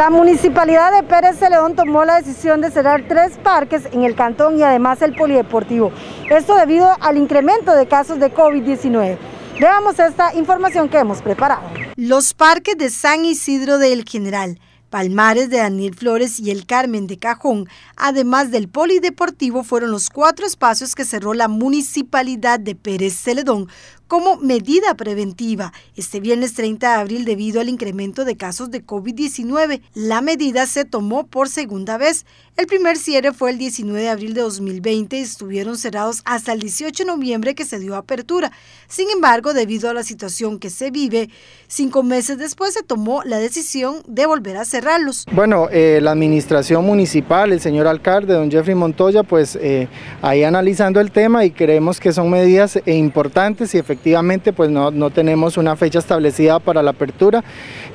La municipalidad de Pérez Celedón tomó la decisión de cerrar tres parques en el cantón y además el polideportivo. Esto debido al incremento de casos de COVID-19. Veamos esta información que hemos preparado. Los parques de San Isidro del General, Palmares de Daniel Flores y el Carmen de Cajón, además del polideportivo, fueron los cuatro espacios que cerró la municipalidad de Pérez Celedón como medida preventiva este viernes 30 de abril debido al incremento de casos de COVID-19. La medida se tomó por segunda vez. El primer cierre fue el 19 de abril de 2020 y estuvieron cerrados hasta el 18 de noviembre que se dio apertura. Sin embargo, debido a la situación que se vive, cinco meses después se tomó la decisión de volver a cerrarlos. Bueno, eh, la administración municipal, el señor alcalde, don Jeffrey Montoya, pues eh, ahí analizando el tema y creemos que son medidas eh, importantes y efectivas efectivamente pues no, no tenemos una fecha establecida para la apertura.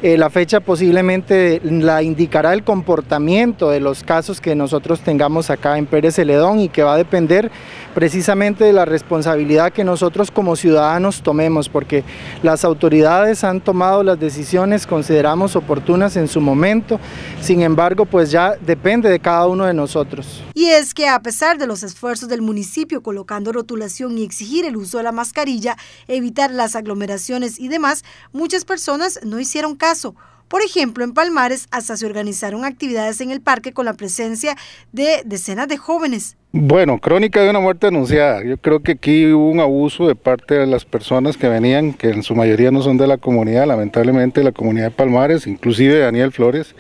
Eh, la fecha posiblemente la indicará el comportamiento de los casos que nosotros tengamos acá en Pérez Celedón y que va a depender precisamente de la responsabilidad que nosotros como ciudadanos tomemos, porque las autoridades han tomado las decisiones, consideramos oportunas en su momento, sin embargo pues ya depende de cada uno de nosotros. Y es que a pesar de los esfuerzos del municipio colocando rotulación y exigir el uso de la mascarilla, evitar las aglomeraciones y demás, muchas personas no hicieron caso. Por ejemplo, en Palmares hasta se organizaron actividades en el parque con la presencia de decenas de jóvenes. Bueno, crónica de una muerte anunciada. Yo creo que aquí hubo un abuso de parte de las personas que venían, que en su mayoría no son de la comunidad, lamentablemente la comunidad de Palmares, inclusive Daniel Flores,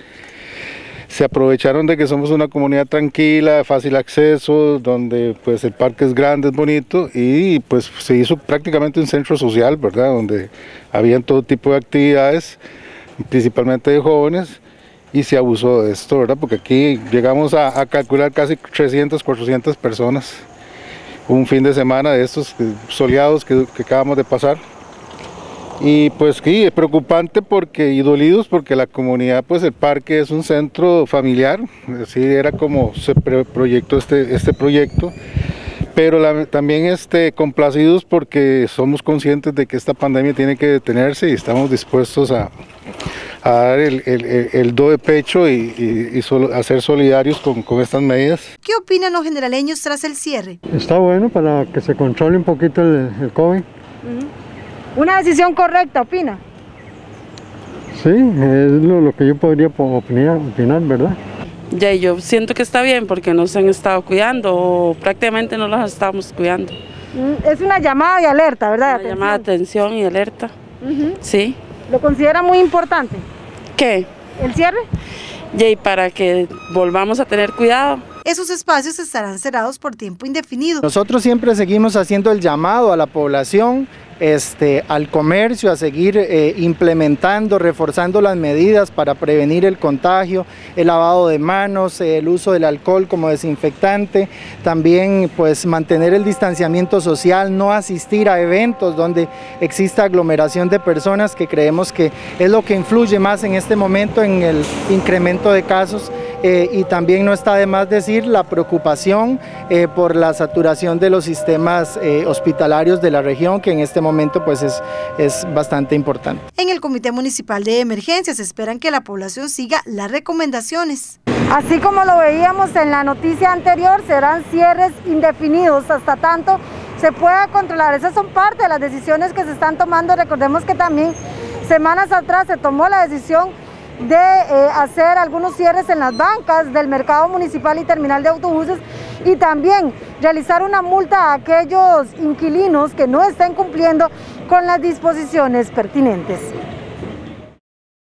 se aprovecharon de que somos una comunidad tranquila, de fácil acceso, donde pues el parque es grande, es bonito y pues se hizo prácticamente un centro social, ¿verdad? Donde habían todo tipo de actividades, principalmente de jóvenes y se abusó de esto, ¿verdad? Porque aquí llegamos a, calcular casi 300, 400 personas un fin de semana de estos soleados que acabamos de pasar. Y pues sí, es preocupante porque, y dolidos porque la comunidad, pues el parque es un centro familiar, así era como se proyectó este, este proyecto, pero también este, complacidos porque somos conscientes de que esta pandemia tiene que detenerse y estamos dispuestos a, dar el, do de pecho y, a ser solidarios con, estas medidas. ¿Qué opinan los generaleños tras el cierre? Está bueno para que se controle un poquito el, COVID. ¿Una decisión correcta, opina? Sí, es lo, que yo podría opinar, opinar, ¿verdad? Ya, yo siento que está bien porque no se han estado cuidando o prácticamente no las estamos cuidando. Mm, es una llamada de alerta, ¿verdad? Una llamada de atención y alerta, sí. ¿Lo considera muy importante? ¿Qué? ¿El cierre? Y para que volvamos a tener cuidado. Esos espacios estarán cerrados por tiempo indefinido. Nosotros siempre seguimos haciendo el llamado a la población este, al comercio a seguir eh, implementando, reforzando las medidas para prevenir el contagio, el lavado de manos, el uso del alcohol como desinfectante, también pues mantener el distanciamiento social, no asistir a eventos donde exista aglomeración de personas que creemos que es lo que influye más en este momento en el incremento de casos eh, y también no está de más decir la preocupación eh, por la saturación de los sistemas hospitalarios de la región que en este momento pues es, es bastante importante. En el Comité Municipal de Emergencias esperan que la población siga las recomendaciones. Así como lo veíamos en la noticia anterior, serán cierres indefinidos hasta tanto se pueda controlar. Esas son parte de las decisiones que se están tomando. Recordemos que también semanas atrás se tomó la decisión de eh, hacer algunos cierres en las bancas del mercado municipal y terminal de autobuses y también realizar una multa a aquellos inquilinos que no estén cumpliendo con las disposiciones pertinentes.